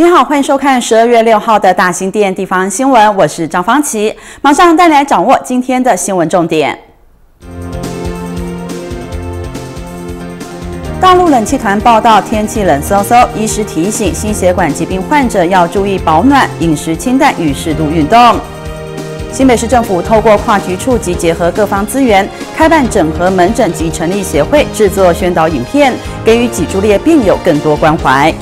你好，欢迎收看十二月六号的大型店地方新闻，我是张芳琪，马上带来掌握今天的新闻重点。大陆冷气团报道，天气冷飕飕，医师提醒心血管疾病患者要注意保暖、饮食清淡与适度运动。新北市政府透过跨局处及结合各方资源，开办整合门诊及成立协会，制作宣导影片，给予脊柱裂病友更多关怀。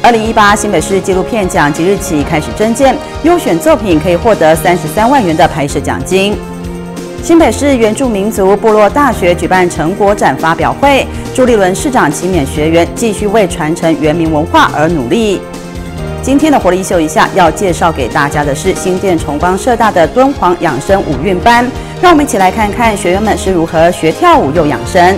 二零一八新北市纪录片奖即日起开始征件，优选作品可以获得三十三万元的拍摄奖金。新北市原住民族部落大学举办成果展发表会，朱立伦市长勤勉学员继续为传承原民文化而努力。今天的活力秀一下，要介绍给大家的是新店崇光社大的敦煌养生舞韵班，让我们一起来看看学员们是如何学跳舞又养生。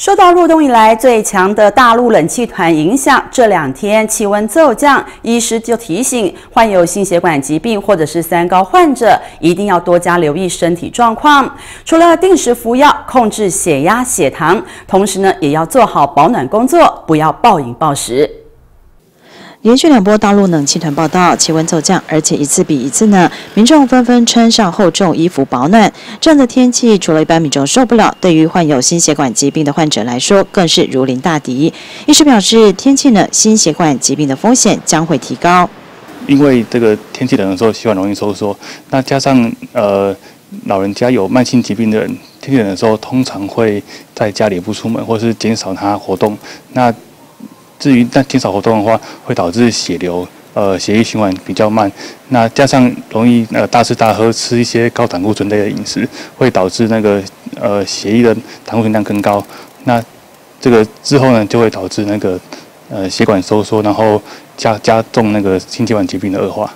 受到入冬以来最强的大陆冷气团影响，这两天气温骤降，医师就提醒患有心血管疾病或者是三高患者，一定要多加留意身体状况。除了定时服药控制血压、血糖，同时呢，也要做好保暖工作，不要暴饮暴食。连续两波大陆冷气团报道，气温骤降，而且一次比一次呢，民众纷纷穿上厚重衣服保暖。这样的天气，除了一般民众受不了，对于患有心血管疾病的患者来说，更是如临大敌。医师表示，天气呢，心血管疾病的风险将会提高。因为这个天气冷的时候，血管容易收缩，那加上呃老人家有慢性疾病的人，天气冷的时候通常会在家里不出门，或是减少他活动。那至于但减少活动的话，会导致血流，呃，血液循环比较慢。那加上容易呃大吃大喝，吃一些高胆固醇类的饮食，会导致那个呃血液的胆固醇量更高。那这个之后呢，就会导致那个呃血管收缩，然后加加重那个心血管疾病的恶化。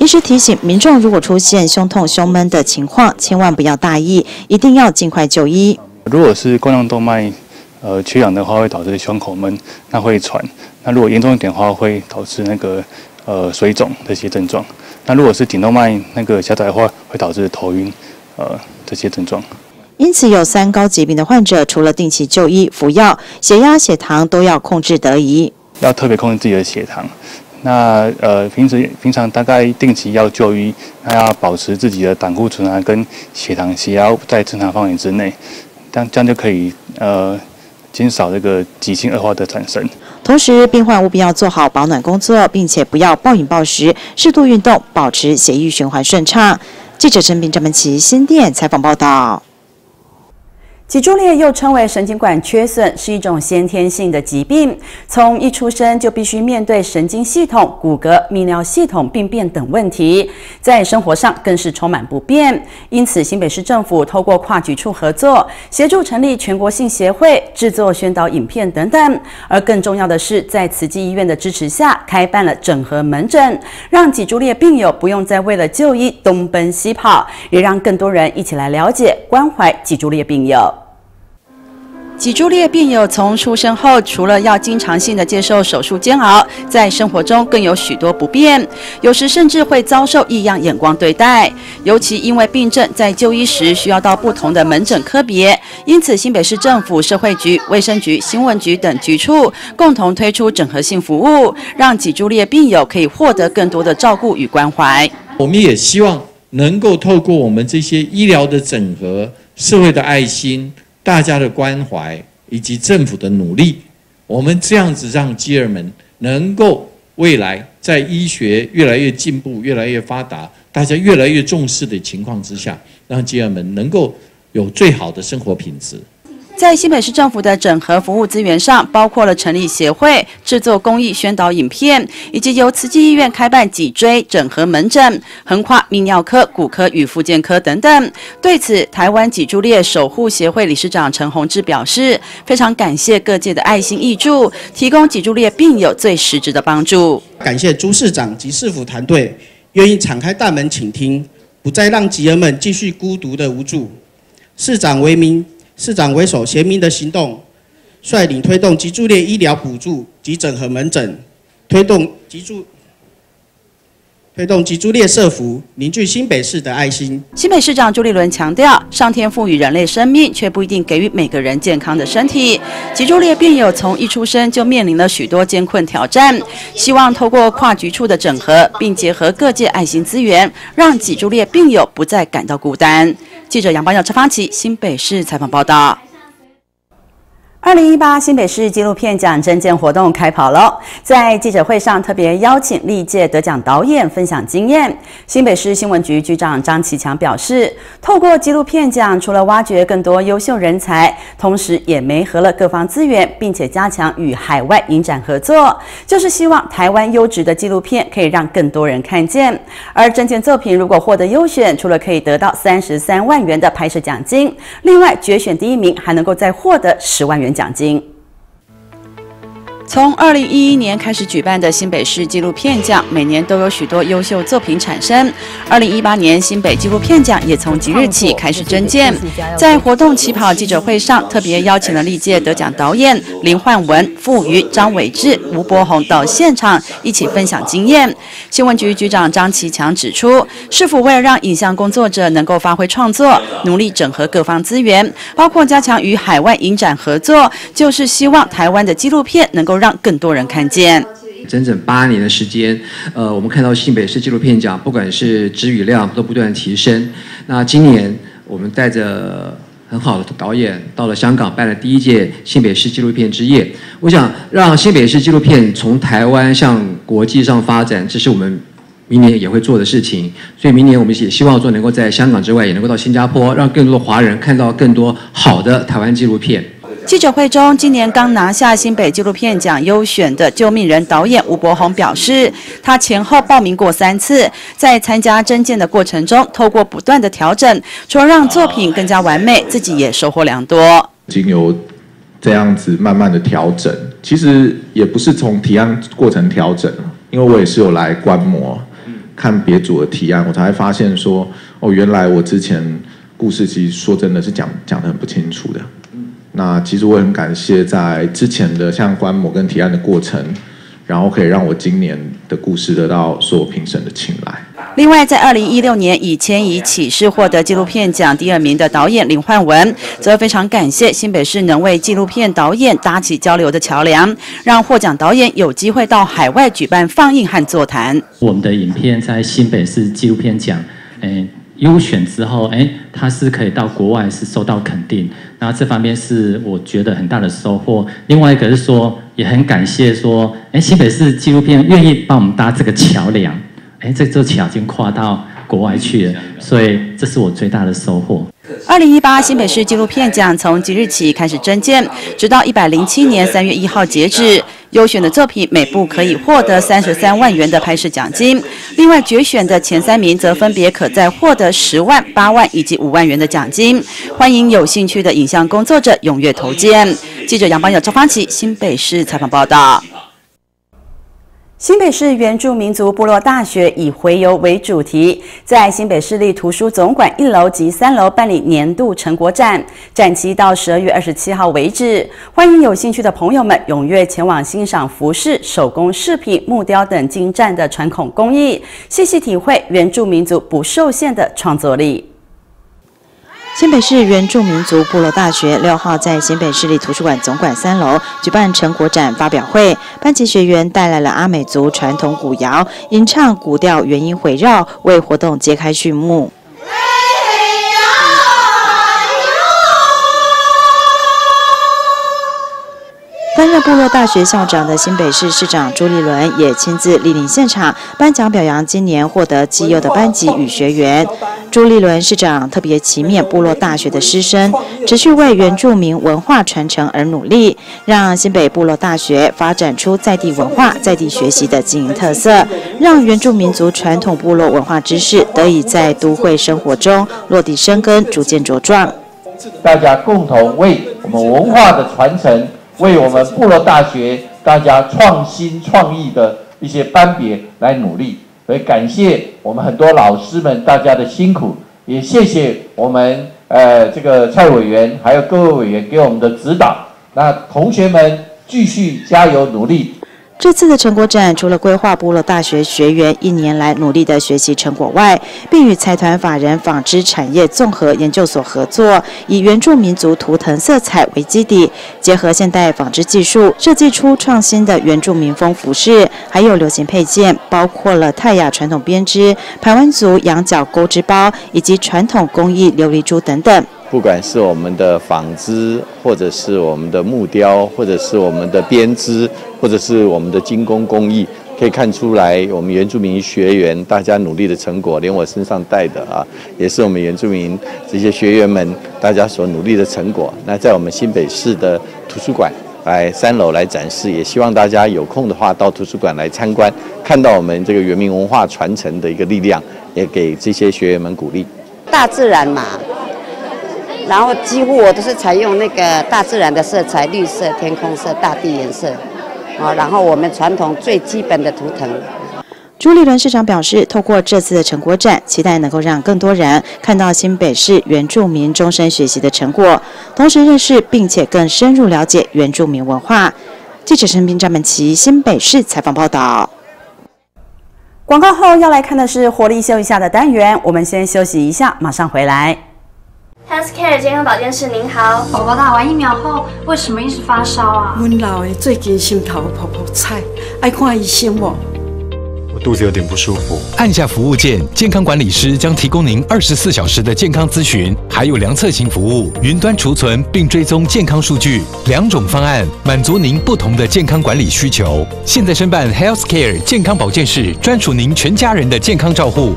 医师提醒民众，如果出现胸痛、胸闷的情况，千万不要大意，一定要尽快就医。如果是冠状动脉。呃，缺氧的话会导致胸口闷，那会喘。那如果严重一点的话，会导致那个呃水肿这些症状。那如果是颈动脉那个狭窄的话，会导致头晕，呃这些症状。因此，有三高疾病的患者，除了定期就医服药，血压、血糖都要控制得宜。要特别控制自己的血糖。那呃，平时平常大概定期要就医，那要保持自己的胆固醇啊跟血糖、血压在正常范围之内，这样这样就可以呃。减少这个急性恶化的产生。同时，病患务必要做好保暖工作，并且不要暴饮暴食，适度运动，保持血液循环顺畅。记者陈平、张文琪新店采访报道。脊柱裂又称为神经管缺损，是一种先天性的疾病。从一出生就必须面对神经系统、骨骼、泌尿系统病变等问题，在生活上更是充满不便。因此，新北市政府透过跨局处合作，协助成立全国性协会，制作宣导影片等等。而更重要的是，在慈济医院的支持下，开办了整合门诊，让脊柱裂病友不用再为了就医东奔西跑，也让更多人一起来了解、关怀脊柱裂病友。脊柱裂病友从出生后，除了要经常性的接受手术煎熬，在生活中更有许多不便，有时甚至会遭受异样眼光对待。尤其因为病症在就医时需要到不同的门诊科别，因此新北市政府社会局、卫生局、新闻局等局处共同推出整合性服务，让脊柱裂病友可以获得更多的照顾与关怀。我们也希望能够透过我们这些医疗的整合、社会的爱心。大家的关怀以及政府的努力，我们这样子让基儿们能够未来在医学越来越进步、越来越发达、大家越来越重视的情况之下，让基儿们能够有最好的生活品质。在新北市政府的整合服务资源上，包括了成立协会、制作公益宣导影片，以及由慈济医院开办脊椎整合门诊，横跨泌尿科、骨科与复健科等等。对此，台湾脊柱裂守护协会理事长陈宏志表示，非常感谢各界的爱心义助，提供脊柱裂病友最实质的帮助。感谢朱市长及市府团队愿意敞开大门倾听，不再让疾儿们继续孤独的无助。市长为民。市长为首，贤明的行动，率领推动脊柱裂医疗补助急诊和门诊，推动脊柱推动脊柱列社服，凝聚新北市的爱心。新北市长朱立伦强调，上天赋予人类生命，却不一定给予每个人健康的身体。脊柱裂病友从一出生就面临了许多艰困挑战，希望透过跨局处的整合，并结合各界爱心资源，让脊柱裂病友不再感到孤单。记者杨邦耀、陈方琪，新北市采访报道。二零一八新北市纪录片奖征件活动开跑了，在记者会上特别邀请历届得奖导演分享经验。新北市新闻局局长张启强表示，透过纪录片奖，除了挖掘更多优秀人才，同时也媒合了各方资源，并且加强与海外影展合作，就是希望台湾优质的纪录片可以让更多人看见。而征件作品如果获得优选，除了可以得到三十三万元的拍摄奖金，另外决选第一名还能够再获得十万元。奖金。从二零一一年开始举办的新北市纪录片奖，每年都有许多优秀作品产生。二零一八年新北纪录片奖也从即日起开始征件。在活动起跑记者会上，特别邀请了历届得奖导演林焕文、傅瑜、张伟志、吴伯宏到现场一起分享经验。新闻局局长张其强指出，是否为了让影像工作者能够发挥创作，努力整合各方资源，包括加强与海外影展合作，就是希望台湾的纪录片能让更多人看见。整整八年的时间，呃，我们看到新北市纪录片奖，不管是质与量都不断提升。那今年我们带着很好的导演到了香港办了第一届新北市纪录片之夜。我想让新北市纪录片从台湾向国际上发展，这是我们明年也会做的事情。所以明年我们也希望说能够在香港之外，也能够到新加坡，让更多的华人看到更多好的台湾纪录片。记者会中，今年刚拿下新北纪录片奖优选的救命人导演吴伯宏表示，他前后报名过三次，在参加征件的过程中，透过不断的调整，除了让作品更加完美，自己也收获良多。经由这样子慢慢的调整，其实也不是从提案过程调整，因为我也是有来观摩，看别组的提案，我才发现说，哦，原来我之前故事其实说真的是讲讲的很不清楚的。那其实我很感谢在之前的像观摩跟提案的过程，然后可以让我今年的故事得到所有评审的青睐。另外，在二零一六年以《迁移启示》获得纪录片奖第二名的导演林焕文，则非常感谢新北市能为纪录片导演搭起交流的桥梁，让获奖导演有机会到海外举办放映和座谈。我们的影片在新北市纪录片奖，诶。优选之后，哎，他是可以到国外是受到肯定，那这方面是我觉得很大的收获。另外一个是说，也很感谢说，哎，新北市纪录片愿意帮我们搭这个桥梁，哎，这座桥已经跨到国外去了，所以这是我最大的收获。二零一八新北市纪录片奖从即日起开始征件，直到一百零七年三月一号截止。优选的作品每部可以获得三十三万元的拍摄奖金，另外决选的前三名则分别可再获得十万、八万以及五万元的奖金。欢迎有兴趣的影像工作者踊跃投件。记者杨邦友、周方琪，新北市采访报道。新北市原住民族部落大学以回游为主题，在新北市立图书总馆一楼及三楼办理年度成果展，展期到十二月二十七号为止。欢迎有兴趣的朋友们踊跃前往欣赏服饰、手工饰品、木雕等精湛的传统工艺，细细体会原住民族不受限的创作力。新北市原住民族部落大学六号在新北市立图书馆总馆三楼举办成果展发表会，班级学员带来了阿美族传统古谣，吟唱古调元音回绕，为活动揭开序幕。担任部落大学校长的新北市市长朱立伦也亲自莅临现场颁奖表扬今年获得绩优的班级与学员。朱立伦市长特别齐面部落大学的师生，持续为原住民文化传承而努力，让新北部落大学发展出在地文化、在地学习的经营特色，让原住民族传统部落文化知识得以在都会生活中落地生根，逐渐茁壮。大家共同为我们文化的传承。为我们部落大学大家创新创意的一些班别来努力，所以感谢我们很多老师们大家的辛苦，也谢谢我们呃这个蔡委员还有各位委员给我们的指导。那同学们继续加油努力。这次的成果展除了规划部落大学学员一年来努力的学习成果外，并与财团法人纺织产业综合研究所合作，以原住民族图腾色彩为基底，结合现代纺织技术，设计出创新的原住民风服饰，还有流行配件，包括了泰雅传统编织、排湾族羊角钩织包以及传统工艺琉璃珠等等。不管是我们的纺织，或者是我们的木雕，或者是我们的编织，或者是我们的精工工艺，可以看出来我们原住民学员大家努力的成果。连我身上带的啊，也是我们原住民这些学员们大家所努力的成果。那在我们新北市的图书馆来三楼来展示，也希望大家有空的话到图书馆来参观，看到我们这个原民文化传承的一个力量，也给这些学员们鼓励。大自然嘛。然后几乎我都是采用那个大自然的色彩，绿色、天空色、大地颜色，啊，然后我们传统最基本的图腾。朱立伦市长表示，透过这次的成果展，期待能够让更多人看到新北市原住民终身学习的成果，同时认识并且更深入了解原住民文化。记者陈斌、张本琪，新北市采访报道。广告后要来看的是活力秀一下的单元，我们先休息一下，马上回来。Healthcare 健康保健室，您好。宝宝打完疫苗后，为什么一直发烧啊？阮老的最近心头泡泡菜，爱看医生不？我肚子有点不舒服。按下服务键，健康管理师将提供您二十四小时的健康咨询，还有量测型服务，云端储存并追踪健康数据，两种方案满足您不同的健康管理需求。现在申办 Healthcare 健康保健室，专属您全家人的健康照护。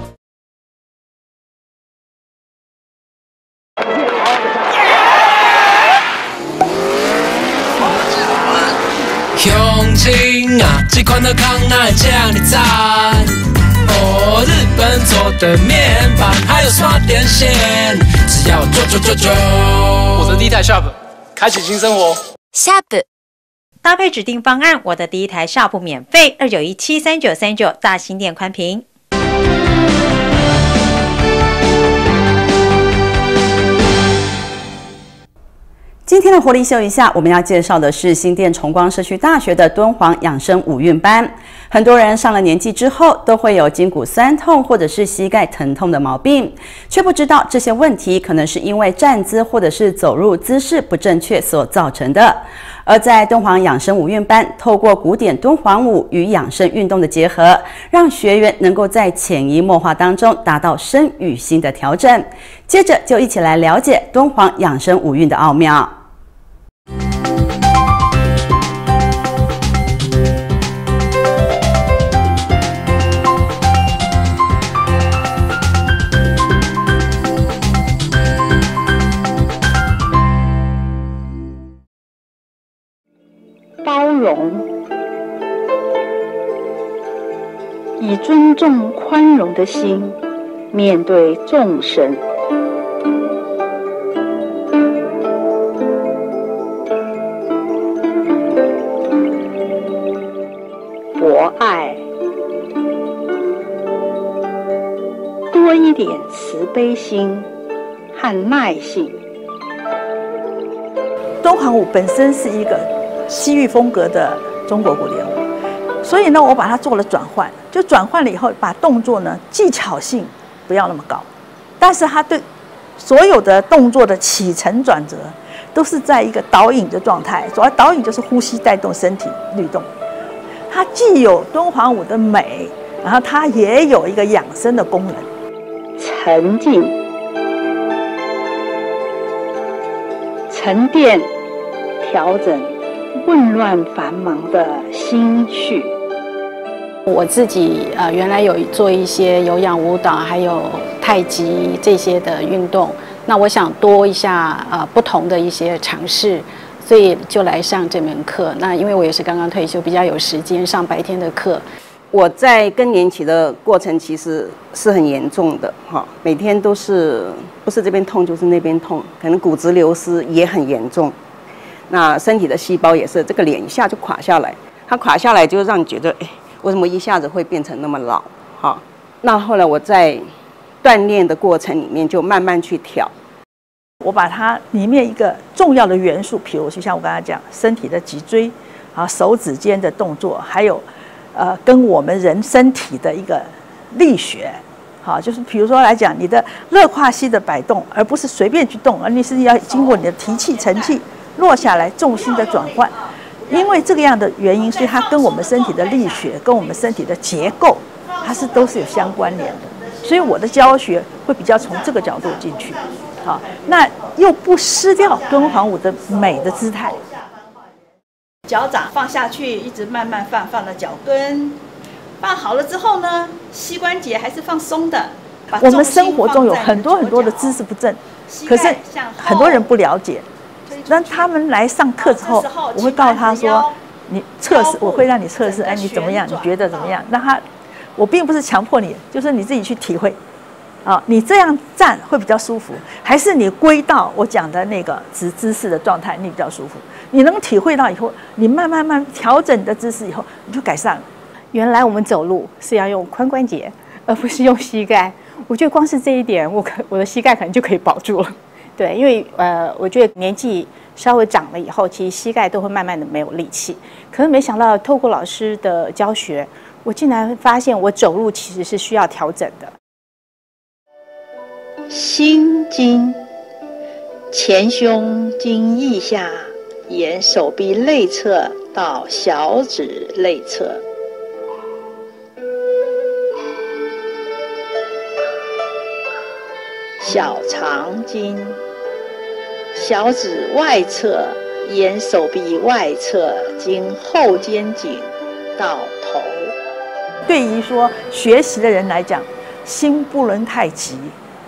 乡亲啊，这款的康乃酱你赞？哦，日本做的面板，还有刷电线，只要九九九九。我的第一台 Shop，开启新生活。Shop 搭配指定方案，我的第一台 Shop 免费，二九一七三九三九，大型店宽屏。今天的活力秀一下，我们要介绍的是新店崇光社区大学的敦煌养生五运班。很多人上了年纪之后，都会有筋骨酸痛或者是膝盖疼痛的毛病，却不知道这些问题可能是因为站姿或者是走路姿势不正确所造成的。而在敦煌养生五运班，透过古典敦煌舞与养生运动的结合，让学员能够在潜移默化当中达到身与心的调整。接着就一起来了解敦煌养生五运的奥妙。以尊重、宽容的心面对众生。博爱，多一点慈悲心和耐性。敦煌舞本身是一个西域风格的中国古典舞，所以呢，我把它做了转换，就转换了以后，把动作呢技巧性不要那么高，但是它对所有的动作的起承转折都是在一个导引的状态，主要导引就是呼吸带动身体律动。它既有敦煌舞的美，然后它也有一个养生的功能。沉静、沉淀、调整混乱繁忙的心绪。我自己呃原来有做一些有氧舞蹈，还有太极这些的运动，那我想多一下呃不同的一些尝试。所以就来上这门课。那因为我也是刚刚退休，比较有时间上白天的课。我在更年期的过程其实是很严重的，哈，每天都是不是这边痛就是那边痛，可能骨质流失也很严重。那身体的细胞也是，这个脸一下就垮下来，它垮下来就让你觉得，哎，为什么一下子会变成那么老？哈，那后来我在锻炼的过程里面就慢慢去调。我把它里面一个重要的元素，比如就像我刚才讲，身体的脊椎，啊手指间的动作，还有呃跟我们人身体的一个力学。好，就是比如说来讲，你的肋胯膝的摆动，而不是随便去动，而你是要经过你的提气沉气落下来，重心的转换。因为这个样的原因，所以它跟我们身体的力学、跟我们身体的结构，它是都是有相关联的。所以我的教学会比较从这个角度进去。好，那又不失掉敦煌舞的美的姿态。脚掌放下去，一直慢慢放，放到脚跟。放好了之后呢，膝关节还是放松的。我们生活中有很多很多的姿势不正，可是很多人不了解。那他们来上课之后，我会告诉他说：“你测试，我会让你测试，哎，你怎么样？你觉得怎么样？”那他，我并不是强迫你，就是你自己去体会。啊，你这样站会比较舒服，还是你归到我讲的那个直姿势的状态，你比较舒服？你能体会到以后，你慢慢慢调整你的姿势以后，你就改善了。原来我们走路是要用髋关节，而不是用膝盖。我觉得光是这一点，我可我的膝盖可能就可以保住了。对，因为呃，我觉得年纪稍微长了以后，其实膝盖都会慢慢的没有力气。可是没想到透过老师的教学，我竟然发现我走路其实是需要调整的。心经，前胸经腋下，沿手臂内侧到小指内侧。小肠经，小指外侧沿手臂外侧经后肩颈到头。对于说学习的人来讲，心不能太急，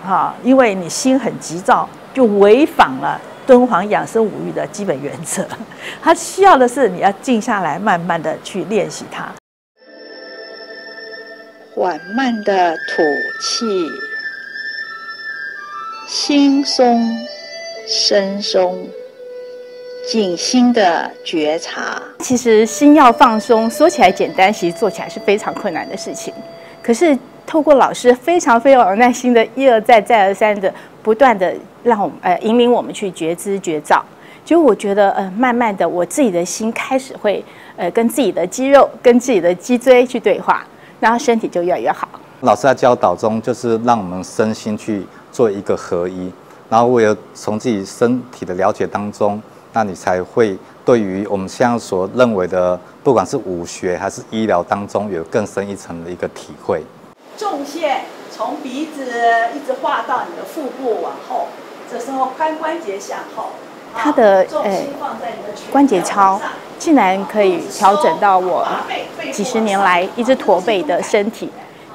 哈，因为你心很急躁，就违反了敦煌养生五育的基本原则。它需要的是你要静下来，慢慢的去练习它，缓慢的吐气。心松，身松，静心的觉察。其实心要放松，说起来简单，其实做起来是非常困难的事情。可是透过老师非常非常有耐心的一而再再而三的不断的让我们呃引领我们去觉知觉照，就我觉得呃慢慢的我自己的心开始会呃跟自己的肌肉跟自己的脊椎去对话，然后身体就越来越好。老师在教导中就是让我们身心去。做一个合一，然后我有从自己身体的了解当中，那你才会对于我们现在所认为的，不管是武学还是医疗当中，有更深一层的一个体会。纵线从鼻子一直画到你的腹部往后，这时候髋关节向后。它的呃关节操竟然可以调整到我几十年来一直驼背的身体，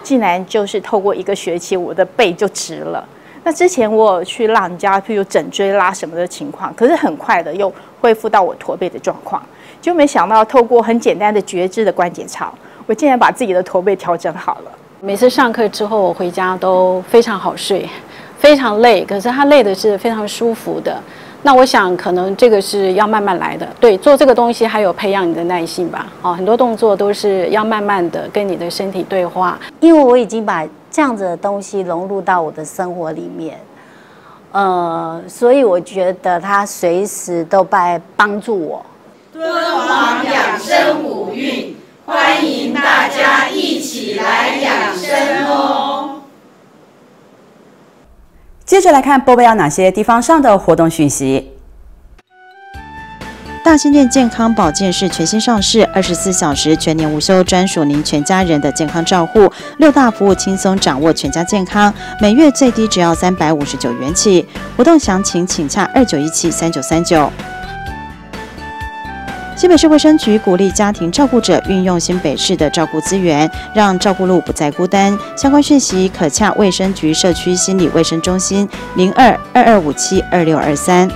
竟然就是透过一个学期，我的背就直了。那之前我有去让人家，譬如整椎拉什么的情况，可是很快的又恢复到我驼背的状况，就没想到透过很简单的觉知的关节操，我竟然把自己的驼背调整好了。每次上课之后，我回家都非常好睡，非常累，可是他累的是非常舒服的。那我想，可能这个是要慢慢来的。对，做这个东西还有培养你的耐性吧。哦，很多动作都是要慢慢的跟你的身体对话，因为我已经把。这样子的东西融入到我的生活里面，呃，所以我觉得它随时都在帮助我。敦煌养生五运，欢迎大家一起来养生哦。接着来看波贝要哪些地方上的活动讯息。大新店健康保健室全新上市，二十四小时全年无休，专属您全家人的健康照护。六大服务轻松掌握全家健康，每月最低只要三百五十九元起。活动详情请洽二九一七三九三九。新北市卫生局鼓励家庭照顾者运用新北市的照顾资源，让照顾路不再孤单。相关讯息可洽卫生局社区心理卫生中心零二二二五七二六二三。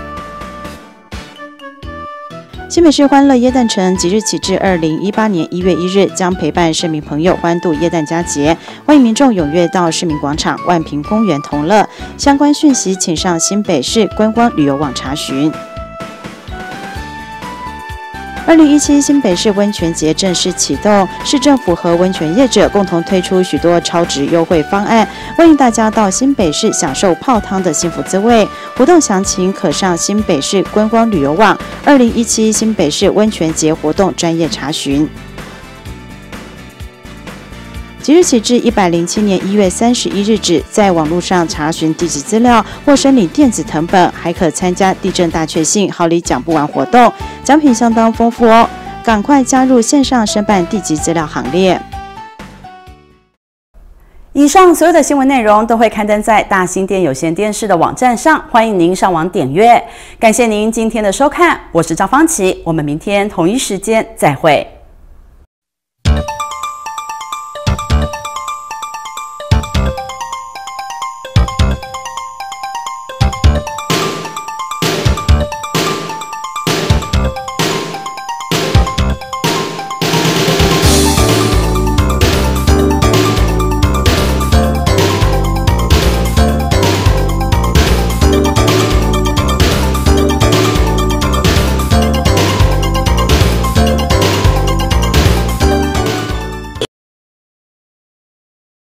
新北市欢乐椰蛋城即日起至二零一八年一月一日，将陪伴市民朋友欢度椰蛋佳节，欢迎民众踊跃到市民广场、万平公园同乐。相关讯息请上新北市观光旅游网查询。二零一七新北市温泉节正式启动，市政府和温泉业者共同推出许多超值优惠方案，欢迎大家到新北市享受泡汤的幸福滋味。活动详情可上新北市观光旅游网二零一七新北市温泉节活动专业查询。即日起至一百零七年一月三十一日止，在网络上查询地籍资料或申领电子藤本，还可参加地震大确幸好礼讲不完活动，奖品相当丰富哦！赶快加入线上申办地籍资料行列。以上所有的新闻内容都会刊登在大新店有线电视的网站上，欢迎您上网点阅。感谢您今天的收看，我是赵芳琪，我们明天同一时间再会。